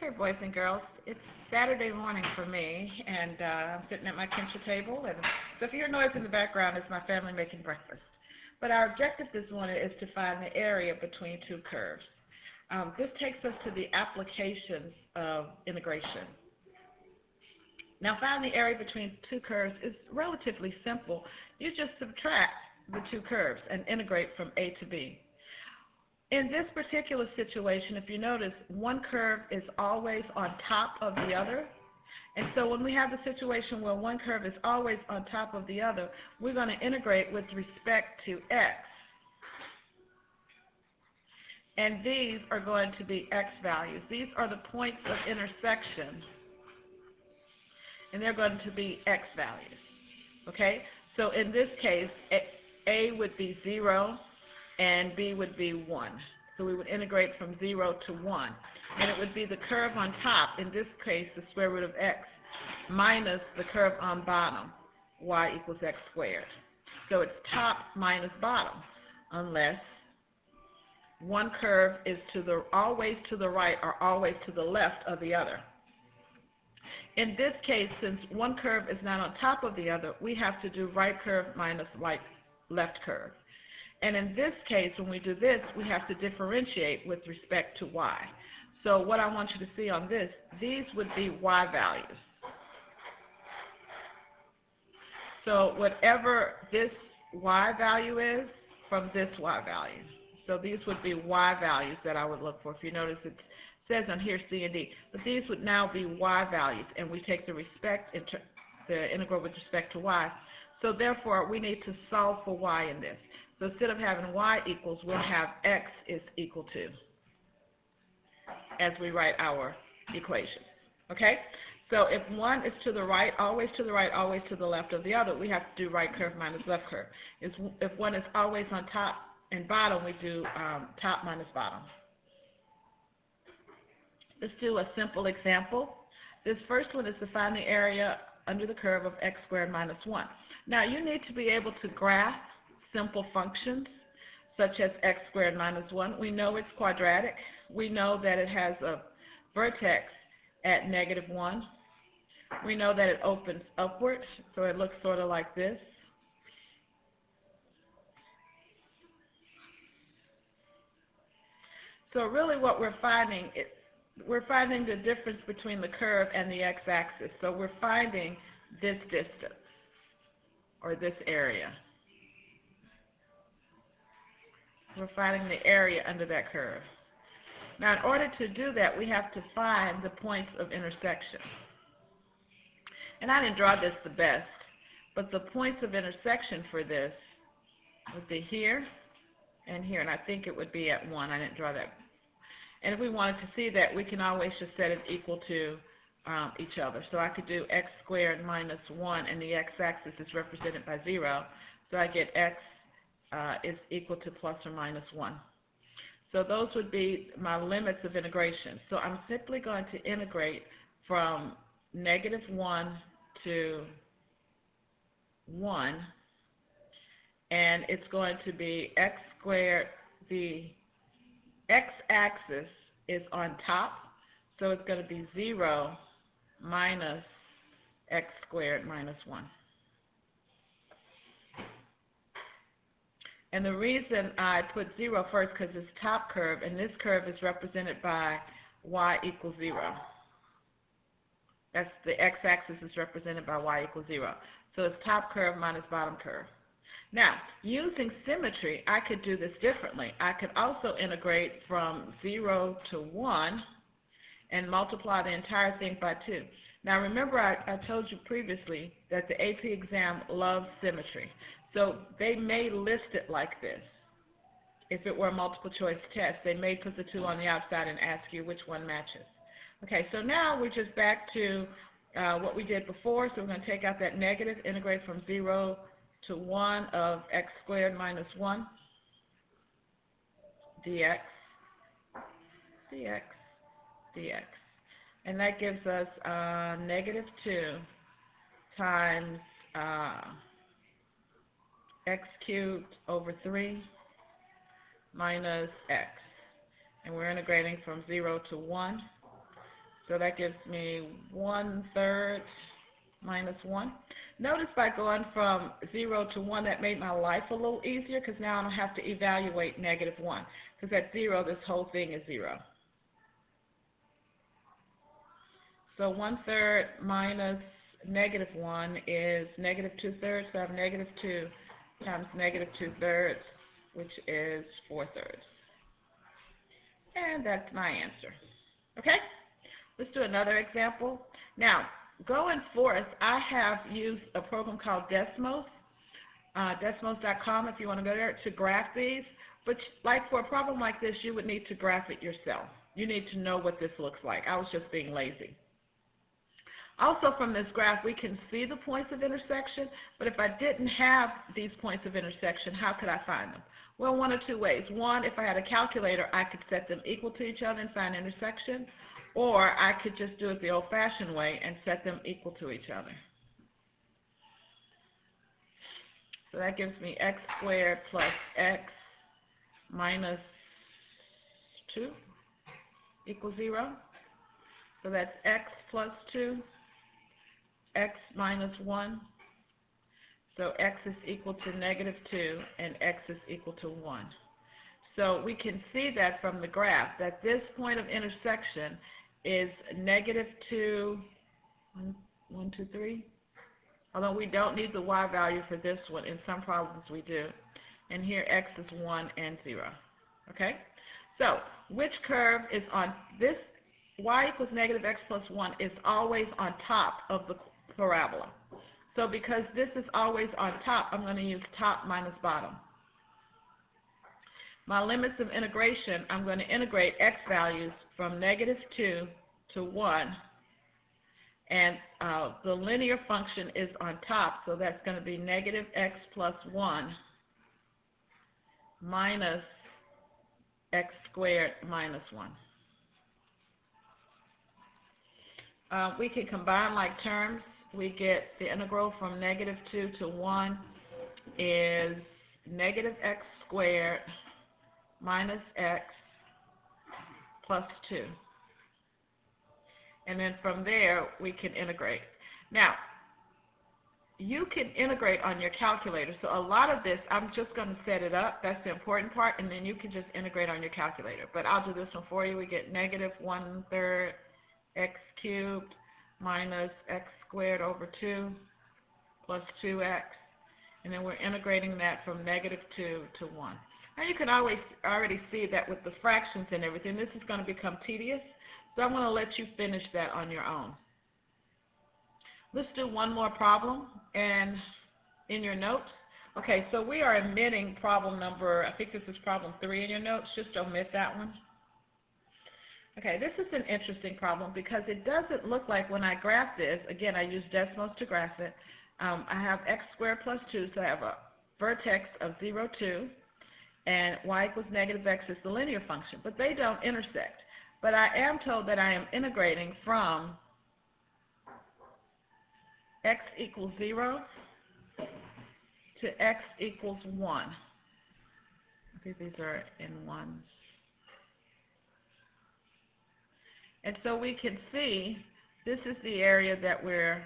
Okay, boys and girls, it's Saturday morning for me, and uh, I'm sitting at my kitchen table, and so if you hear noise in the background, it's my family making breakfast. But our objective this morning is to find the area between two curves. Um, this takes us to the applications of integration. Now, finding the area between two curves is relatively simple. You just subtract the two curves and integrate from A to B. In this particular situation, if you notice, one curve is always on top of the other. And so when we have the situation where one curve is always on top of the other, we're going to integrate with respect to x. And these are going to be x values. These are the points of intersection. And they're going to be x values. Okay? So in this case, A would be 0, and b would be 1. So we would integrate from 0 to 1. And it would be the curve on top, in this case the square root of x, minus the curve on bottom, y equals x squared. So it's top minus bottom, unless one curve is to the always to the right or always to the left of the other. In this case, since one curve is not on top of the other, we have to do right curve minus right left curve. And in this case, when we do this, we have to differentiate with respect to y. So what I want you to see on this, these would be y values. So whatever this y value is from this y value. So these would be y values that I would look for. If you notice it says on here C and D. But these would now be y values, and we take the respect, the integral with respect to y. So therefore, we need to solve for y in this. So instead of having y equals, we'll have x is equal to as we write our equation. Okay? So if one is to the right, always to the right, always to the left of the other, we have to do right curve minus left curve. If, one is always on top and bottom, we do um, top minus bottom. Let's do a simple example. This first one is to find the area under the curve of x squared minus 1. Now, you need to be able to graph simple functions such as x squared minus 1. We know it's quadratic. We know that it has a vertex at negative 1. We know that it opens upward, so it looks sort of like this. So really what we're finding, is we're finding the difference between the curve and the x-axis. So we're finding this distance, or this area. Finding the area under that curve. Now, in order to do that, we have to find the points of intersection. And I didn't draw this the best, but the points of intersection for this would be here and here, and I think it would be at 1. I didn't draw that. And if we wanted to see that, we can always just set it equal to um, each other. So I could do x squared minus 1, and the x-axis is represented by 0. So I get x uh, is equal to plus or minus 1. So those would be my limits of integration. So I'm simply going to integrate from negative 1 to 1, and it's going to be x squared. The x-axis is on top, so it's going to be 0 minus x squared minus 1. And the reason I put 0 first because it's top curve, and this curve is represented by y equals 0. That's the x-axis is represented by y equals 0. So it's top curve minus bottom curve. Now, using symmetry, I could do this differently. I could also integrate from 0 to 1 and multiply the entire thing by 2. Now, remember I, I told you previously that the AP exam loves symmetry. So they may list it like this. If it were a multiple choice test, they may put the two on the outside and ask you which one matches. Okay, so now we're just back to uh, what we did before. So we're going to take out that negative, integrate from 0 to 1 of x squared minus 1 dx, dx, dx. And that gives us uh, negative 2 times uh, x cubed over 3 minus x. And we're integrating from 0 to 1. So that gives me one third minus 1. Notice by going from 0 to 1, that made my life a little easier because now I don't have to evaluate negative 1. Because at 0, this whole thing is 0. So 1 third minus negative 1 is negative 2 thirds. So I have negative 2 times negative 2 thirds, which is 4 thirds. And that's my answer. Okay? Let's do another example. Now, going forth, I have used a program called Desmos, uh, desmos.com if you want to go there, to graph these. But like for a problem like this, you would need to graph it yourself. You need to know what this looks like. I was just being lazy. Also from this graph, we can see the points of intersection, but if I didn't have these points of intersection, how could I find them? Well, one or two ways. One, if I had a calculator, I could set them equal to each other and find intersection. Or I could just do it the old-fashioned way and set them equal to each other. So that gives me x squared plus x minus 2 equals 0. So that's x plus 2, x minus 1. So x is equal to negative 2, and x is equal to 1. So we can see that from the graph, that this point of intersection is negative 2, 1, 2, 3. Although we don't need the y value for this one. In some problems we do. And here x is 1 and 0. Okay? So, which curve is on this y equals negative x plus 1 is always on top of the parabola. So because this is always on top, I'm going to use top minus bottom. My limits of integration, I'm going to integrate x values from negative 2 to 1. And uh, the linear function is on top, so that's going to be negative x plus 1 minus x squared minus 1. Uh, we can combine like terms. We get the integral from negative 2 to 1 is negative x squared minus x plus 2. And then from there, we can integrate. Now, you can integrate on your calculator. So a lot of this, I'm just going to set it up. That's the important part. And then you can just integrate on your calculator. But I'll do this one for you. We get negative 1 third x cubed minus x squared over 2 plus 2x. And then we're integrating that from negative 2 to 1. Now you can always already see that with the fractions and everything, this is going to become tedious. So I'm going to let you finish that on your own. Let's do one more problem and in your notes. Okay, so we are omitting problem number, I think this is problem three in your notes. Just omit that one. Okay, this is an interesting problem because it doesn't look like when I graph this, again, I use Desmos to graph it, um, I have x squared plus 2, so I have a vertex of 0, 2, and y equals negative x is the linear function, but they don't intersect. But I am told that I am integrating from x equals 0 to x equals 1. I think these are in ones. And so we can see this is the area that we're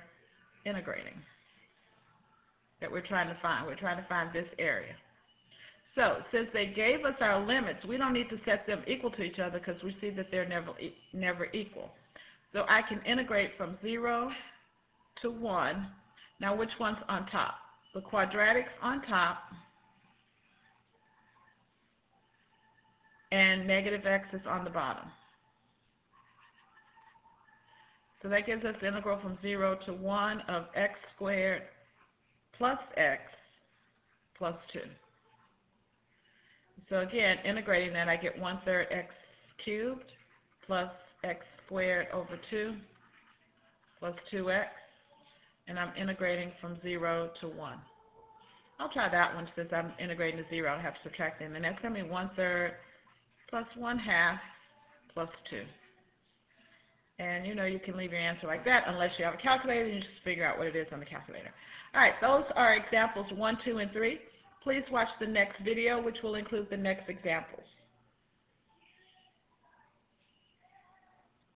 integrating, that we're trying to find. We're trying to find this area. So since they gave us our limits, we don't need to set them equal to each other because we see that they're never, e never equal. So I can integrate from 0 to 1. Now which one's on top? The quadratic's on top, and negative x is on the bottom. So that gives us the integral from 0 to 1 of x squared plus x plus 2. So again, integrating that, I get 1 third x cubed plus x squared over 2 plus 2x. And I'm integrating from 0 to 1. I'll try that one since I'm integrating to 0. I'll have to subtract them. And that's going to be 1 third plus 1 half plus 2. And you know you can leave your answer like that unless you have a calculator and you just figure out what it is on the calculator. All right, those are examples 1, 2, and 3. Please watch the next video which will include the next example.